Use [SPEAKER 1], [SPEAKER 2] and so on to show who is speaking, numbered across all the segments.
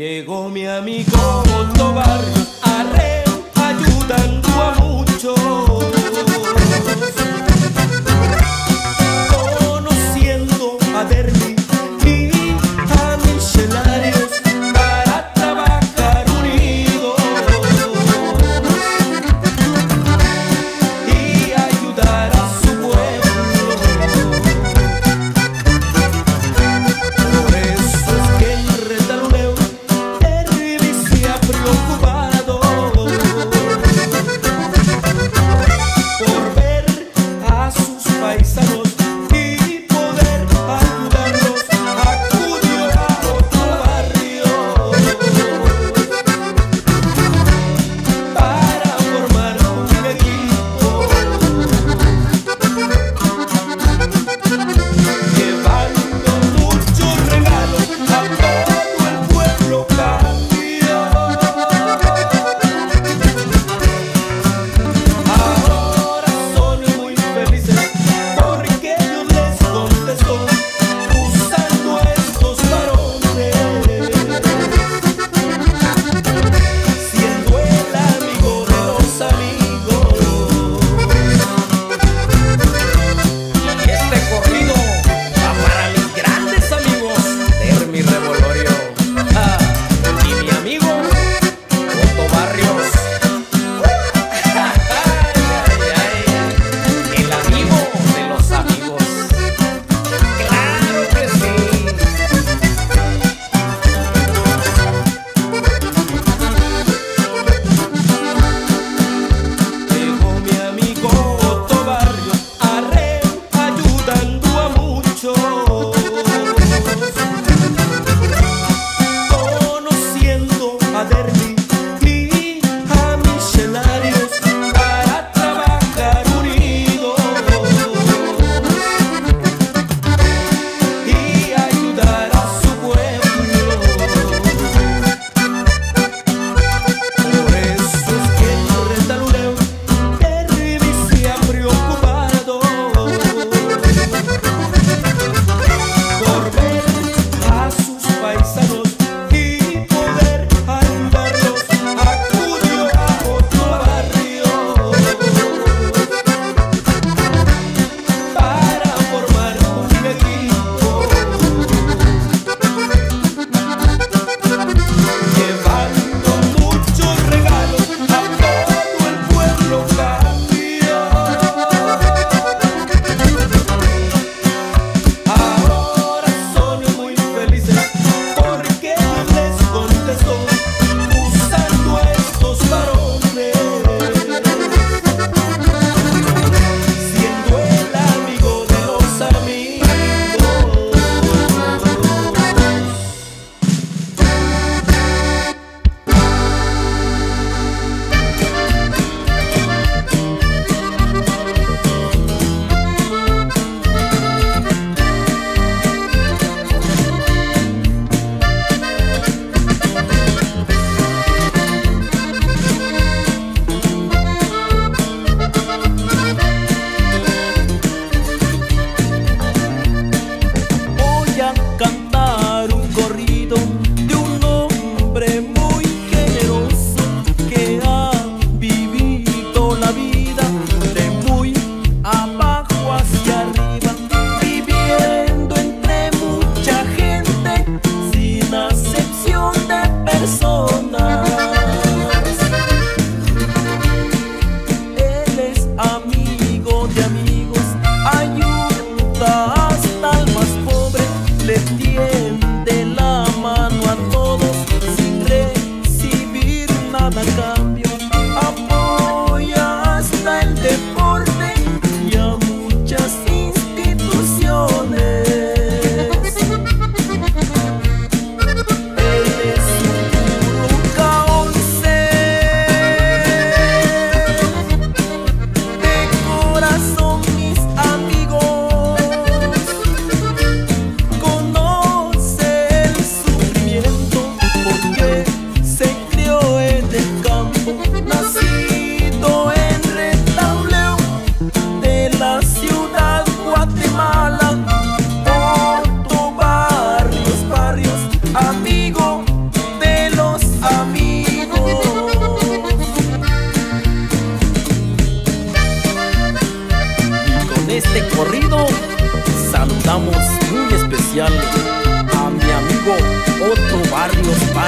[SPEAKER 1] Llegó mi amigo Tobar a re ayudando a muchos.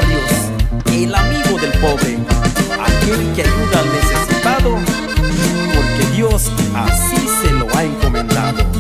[SPEAKER 2] barrios el amigo del pobre, aquel que ayuda al necesitado, porque Dios así se lo ha encomendado.